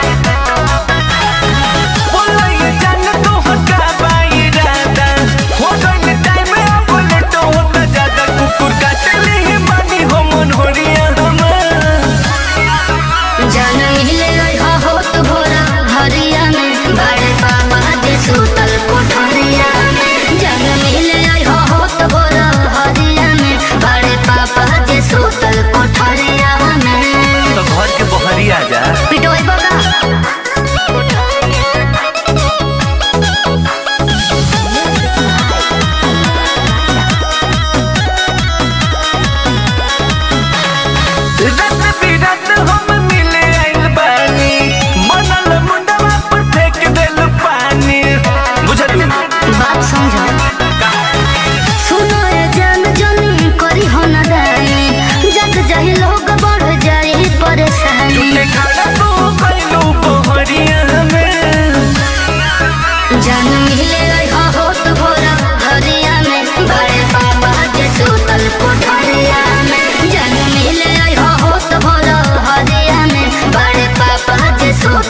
Bye.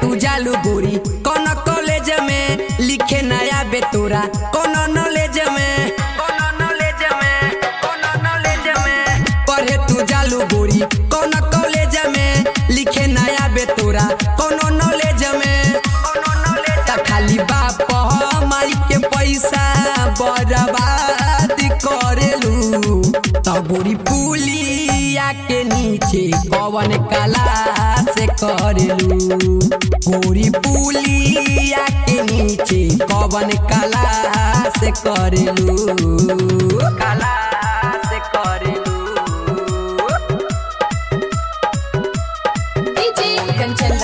तू जालू गोरी कौन कॉलेज में लिखे नया बेतोरा। कौन नॉलेज में, कौन नॉलेज में, कौन नॉलेज में तू जालू गोरी कौन कॉलेज में लिखे नया बेतोरा। कौन नॉलेज में नॉलेज खाली बाप के पैसा बर्बाद करेलू। त गोरी बिया के नीचे कवन कला से करलू। गोरी पुलिया के नीचे कवन कला से करलू। कला से करलू। कंचन